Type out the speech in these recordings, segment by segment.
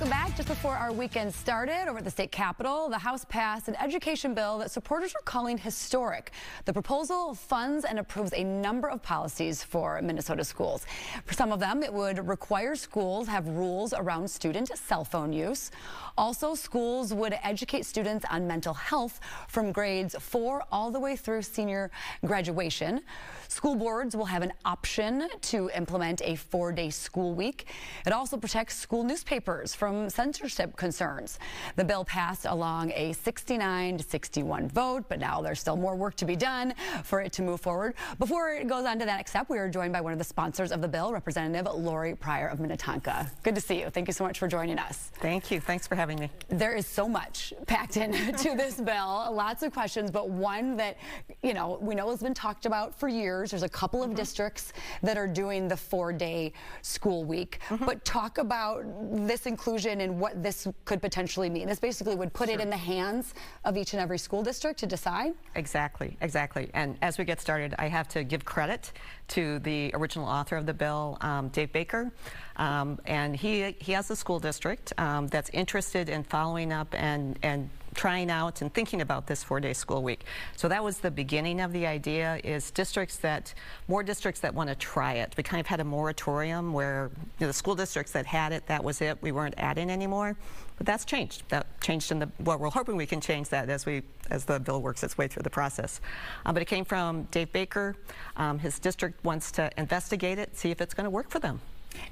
Welcome back. Just before our weekend started over at the state capitol, the House passed an education bill that supporters are calling historic. The proposal funds and approves a number of policies for Minnesota schools. For some of them, it would require schools have rules around student cell phone use. Also, schools would educate students on mental health from grades four all the way through senior graduation. School boards will have an option to implement a four-day school week. It also protects school newspapers from censorship concerns. The bill passed along a 69 to 61 vote, but now there's still more work to be done for it to move forward. Before it goes on to the next step, we are joined by one of the sponsors of the bill, Representative Laurie Pryor of Minnetonka. Good to see you. Thank you so much for joining us. Thank you. Thanks for having me. There is so much packed into this bill, lots of questions, but one that, you know, we know has been talked about for years. There's a couple of mm -hmm. districts that are doing the four-day school week, mm -hmm. but talk about this includes inclusion and what this could potentially mean. This basically would put sure. it in the hands of each and every school district to decide? Exactly, exactly. And as we get started, I have to give credit to the original author of the bill, um, Dave Baker. Um, and he, he has a school district um, that's interested in following up and, and trying out and thinking about this four-day school week. So that was the beginning of the idea is districts that, more districts that want to try it. We kind of had a moratorium where you know, the school districts that had it, that was it. We weren't adding anymore. But that's changed. That changed in the, well, we're hoping we can change that as we, as the bill works its way through the process. Um, but it came from Dave Baker. Um, his district wants to investigate it, see if it's going to work for them.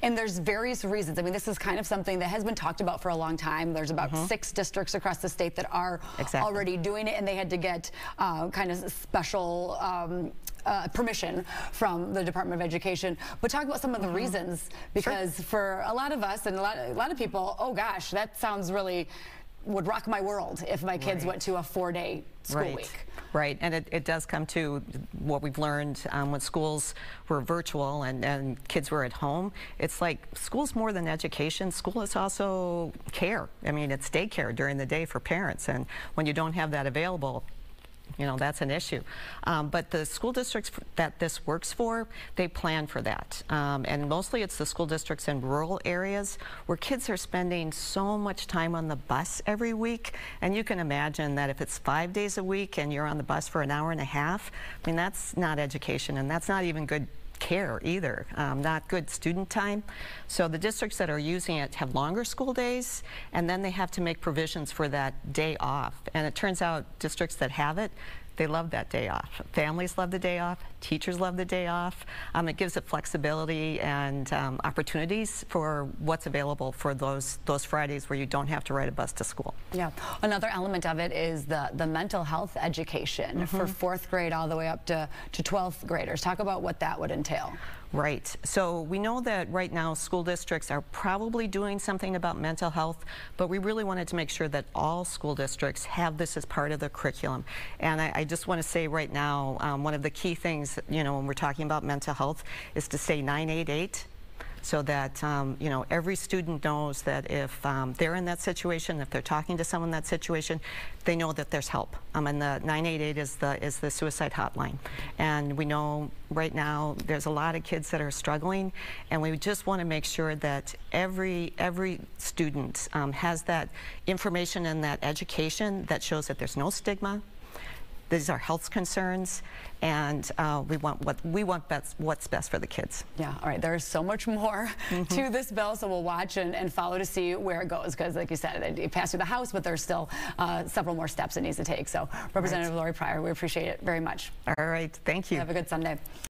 And there's various reasons. I mean, this is kind of something that has been talked about for a long time. There's about mm -hmm. six districts across the state that are exactly. already doing it, and they had to get uh, kind of special um, uh, permission from the Department of Education. But talk about some of the mm -hmm. reasons, because sure. for a lot of us and a lot, a lot of people, oh gosh, that sounds really would rock my world if my kids right. went to a four-day school right. week. Right, and it, it, does come to what we've learned um, when schools were virtual and, and kids were at home. It's like school's more than education. School is also care. I mean, it's daycare during the day for parents, and when you don't have that available, you know, that's an issue. Um, but the school districts that this works for, they plan for that. Um, and mostly it's the school districts in rural areas where kids are spending so much time on the bus every week. And you can imagine that if it's five days a week and you're on the bus for an hour and a half, I mean, that's not education and that's not even good care either, um, not good student time. So the districts that are using it have longer school days, and then they have to make provisions for that day off. And it turns out districts that have it, they love that day off. Families love the day off. Teachers love the day off. Um, it gives it flexibility and um, opportunities for what's available for those those Fridays where you don't have to ride a bus to school. Yeah. Another element of it is the the mental health education mm -hmm. for fourth grade all the way up to to 12th graders. Talk about what that would entail. Right. So we know that right now school districts are probably doing something about mental health, but we really wanted to make sure that all school districts have this as part of the curriculum. And I, I just want to say right now, um, one of the key things, you know, when we're talking about mental health is to say 988 so that um, you know every student knows that if um, they're in that situation, if they're talking to someone in that situation, they know that there's help. Um, and the 988 is the is the suicide hotline, and we know right now there's a lot of kids that are struggling, and we just want to make sure that every every student um, has that information and that education that shows that there's no stigma, these are health concerns, and uh, we want what we want best, what's best for the kids. Yeah, all right. There is so much more mm -hmm. to this bill, so we'll watch and, and, follow to see where it goes. Because, like you said, it passed through the House, but there's still uh, several more steps it needs to take. So, Representative right. Laurie Pryor, we appreciate it very much. All right, thank you. Have a good Sunday.